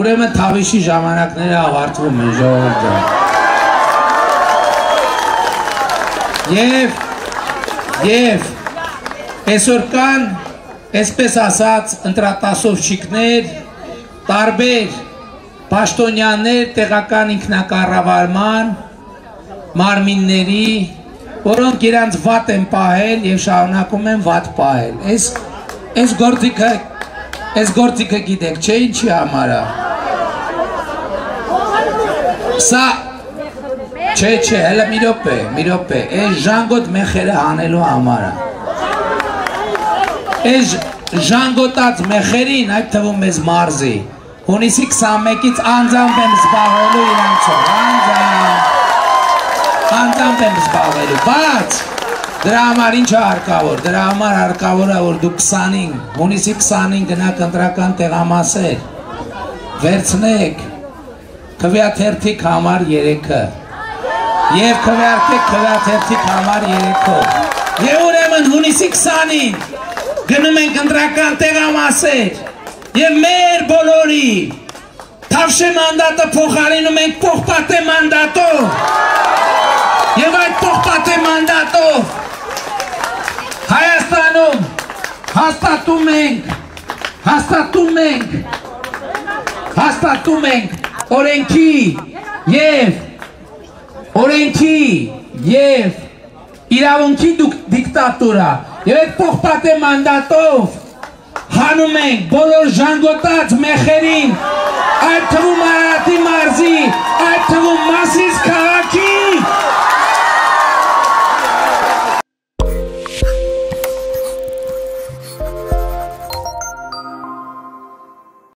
Ուրեմն Թավիշի ժամանակները ավարտվում են ժողովուրդ ջան։ Եվ եւ այսօր կան, այսպես ասած, ընտրատասովչիկներ, տարբեր պաշտոնյաներ տեղական ինքնակառավարման մարմինների, որոնք իրանց վատ են պահել եւ շարունակում են վատ պահել։ Այս այս գործիքը այս գործիքը գիտեք, չէ՞ ինչի համար է։ Սա Չէ, չէ, հələ մի րոպե, մի րոպե, այս ժանգոտ մեխերը հանելու համար է։ Այս ժանգոտած մեխերին, այդ թվում մեզ մարզի, հունիսի 21-ից անձամբ եմ զբաղվելու իրանցով, անձամբ, անձամբ եմ զբաղվելու, բայց դրա համար ինչ է հարկավոր, դրա համար հարկավոր է, որ դու 20-ին, հունիսի 20-ին գնաք ընտրական տեղամասեր, վերցնեք, քվյաթերթիկ համար երեքը, եւ քվեարկեք քվեաթերթիկ համար երեքով։ Եվ ուրեմն հունիսի 20-ին գնում ենք ընտրական տեղամասեր եւ մեր բոլորի Թավշե մանդատը փոխարինում ենք փոխպատե մանդատով։ Եվ այդ փոխպատե մանդատով Հայաստանում հաստատում ենք հաստատում ենք հաստատում ենք օրենքի եւ օրենքի եւ իրավունքի դիկտատուրա եւ այդ փոխպատե մանդատով հանում ենք բոլոր ժանգոտած մեխերին այդ թվում